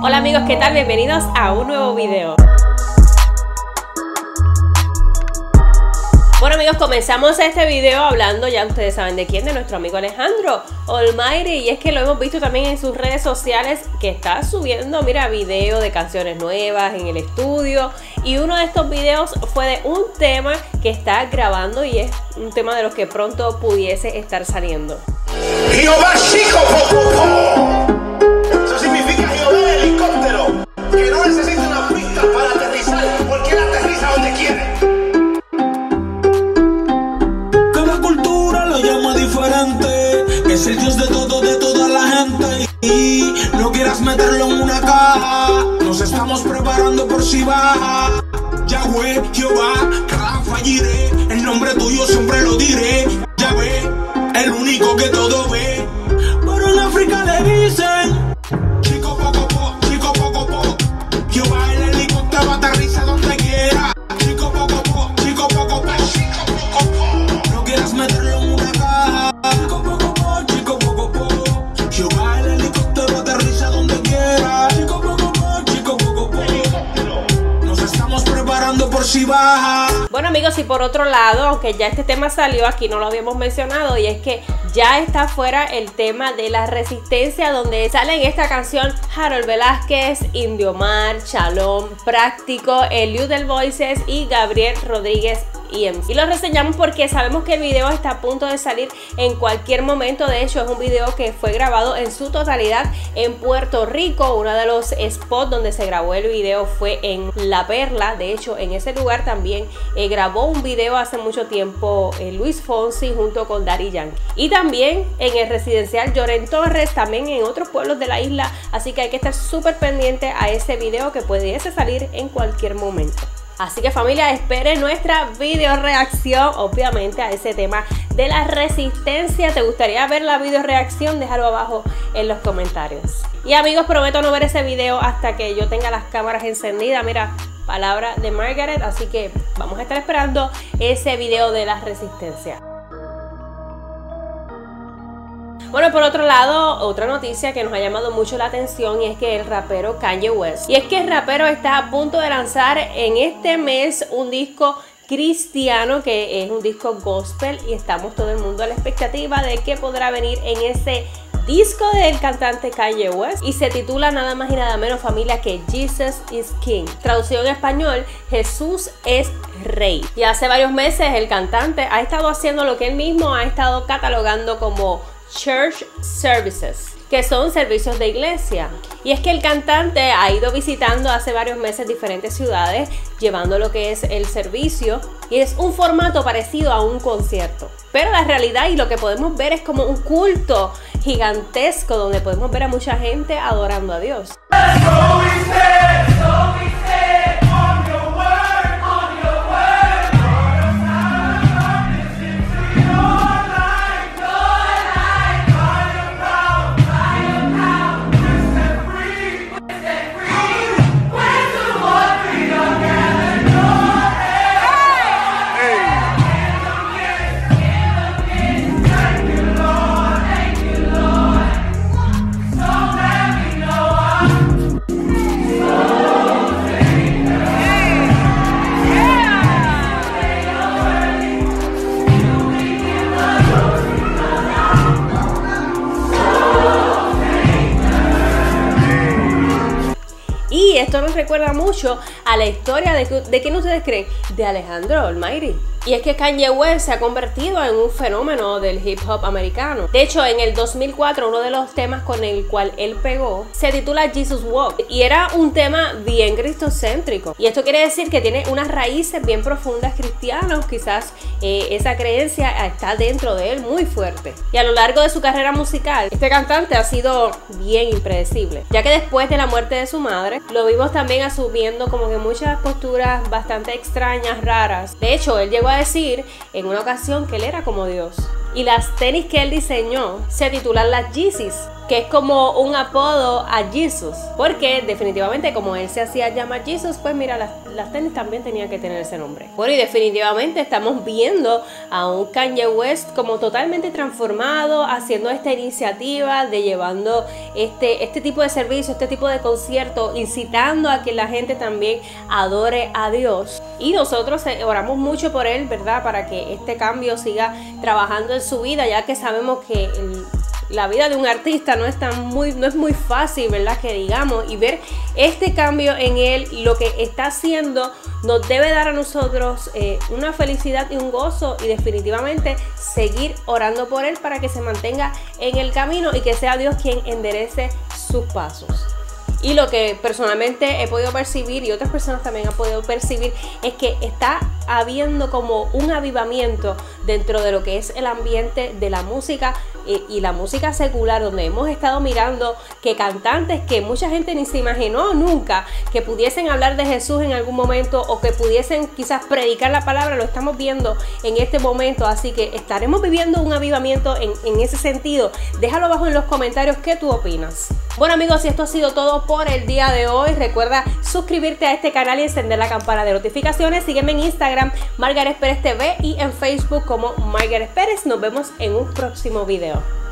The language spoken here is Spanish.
Hola amigos, ¿qué tal? Bienvenidos a un nuevo video. Bueno amigos, comenzamos este video hablando, ya ustedes saben de quién, de nuestro amigo Alejandro Almighty y es que lo hemos visto también en sus redes sociales que está subiendo, mira, video de canciones nuevas en el estudio y uno de estos videos fue de un tema que está grabando y es un tema de los que pronto pudiese estar saliendo. Que no necesita una pista para aterrizar, porque él aterriza donde quiere. Cada cultura lo llama diferente. Es el Dios de todo, de toda la gente. Y no quieras meterlo en una caja. Nos estamos preparando por si baja. Yahweh, Jehová, Rafa, Jireh. El nombre tuyo siempre lo diré. Yahweh, el único que todo ve. Pero en África le dicen. Bueno amigos, y por otro lado, aunque ya este tema salió, aquí no lo habíamos mencionado, y es que ya está fuera el tema de la resistencia, donde sale en esta canción Harold Velázquez, Indio Mar, Shalom, Práctico, Eliud del Voices y Gabriel Rodríguez Y lo reseñamos porque sabemos que el video está a punto de salir en cualquier momento. De hecho, es un video que fue grabado en su totalidad en Puerto Rico. Uno de los spots donde se grabó el video fue en La Perla. De hecho, en ese lugar también eh, grabó un video hace mucho tiempo eh, Luis Fonsi junto con Daddy Yankee. Y también en el residencial Lloren Torres, también en otros pueblos de la isla. Así que hay que estar súper pendiente a ese video que pudiese salir en cualquier momento. Así que familia, espere nuestra video reacción, obviamente, a ese tema de la resistencia. ¿Te gustaría ver la video reacción? Déjalo abajo en los comentarios. Y amigos, prometo no ver ese video hasta que yo tenga las cámaras encendidas. Mira, palabra de Margaret. Así que vamos a estar esperando ese video de la resistencia. Bueno, por otro lado, otra noticia que nos ha llamado mucho la atención y es que el rapero Kanye West. Y es que el rapero está a punto de lanzar en este mes un disco cristiano que es un disco gospel y estamos todo el mundo a la expectativa de qué podrá venir en ese disco del cantante Kanye West y se titula nada más y nada menos familia que Jesus is King. Traducido en español, Jesús es Rey. Y hace varios meses el cantante ha estado haciendo lo que él mismo ha estado catalogando como Church Services, que son servicios de iglesia. Y es que el cantante ha ido visitando hace varios meses diferentes ciudades, llevando lo que es el servicio, y es un formato parecido a un concierto. Pero la realidad y lo que podemos ver es como un culto gigantesco donde podemos ver a mucha gente adorando a Dios. Esto nos recuerda mucho a la historia de, de quién ustedes creen, de Alejandro Almighty. Y es que Kanye West se ha convertido en un fenómeno del hip hop americano. De hecho, en el 2004 uno de los temas con el cual él pegó se titula Jesus Walk y era un tema bien cristocéntrico. Y esto quiere decir que tiene unas raíces bien profundas cristianas, quizás eh, esa creencia está dentro de él muy fuerte. Y a lo largo de su carrera musical, este cantante ha sido bien impredecible, ya que después de la muerte de su madre, lo vimos también asumiendo como que muchas posturas bastante extrañas, raras. De hecho, él llegó a decir en una ocasión que él era como Dios. Y las tenis que él diseñó se titulan las Yeezys. Que es como un apodo a Jesus, porque definitivamente como él se hacía llamar Jesus, pues mira, las, las tenis también tenían que tener ese nombre. Bueno, y definitivamente estamos viendo a un Kanye West como totalmente transformado, haciendo esta iniciativa de llevando este, este tipo de servicio, este tipo de concierto, incitando a que la gente también adore a Dios. Y nosotros eh, oramos mucho por él, ¿verdad? Para que este cambio siga trabajando en su vida, ya que sabemos que la vida de un artista no es tan muy no es muy fácil, ¿verdad? Que digamos y ver este cambio en él lo que está haciendo nos debe dar a nosotros eh, una felicidad y un gozo y definitivamente seguir orando por él para que se mantenga en el camino y que sea Dios quien enderece sus pasos. Y lo que personalmente he podido percibir y otras personas también han podido percibir es que está habiendo como un avivamiento dentro de lo que es el ambiente de la música y la música secular, donde hemos estado mirando que cantantes que mucha gente ni se imaginó nunca que pudiesen hablar de Jesús en algún momento o que pudiesen quizás predicar la palabra, lo estamos viendo en este momento. Así que estaremos viviendo un avivamiento en, en ese sentido. Déjalo abajo en los comentarios qué tú opinas. Bueno amigos, y esto ha sido todo por el día de hoy. Recuerda suscribirte a este canal y encender la campana de notificaciones. Sígueme en Instagram, Margaret Pérez TV y en Facebook como Margaret Pérez. Nos vemos en un próximo video. show.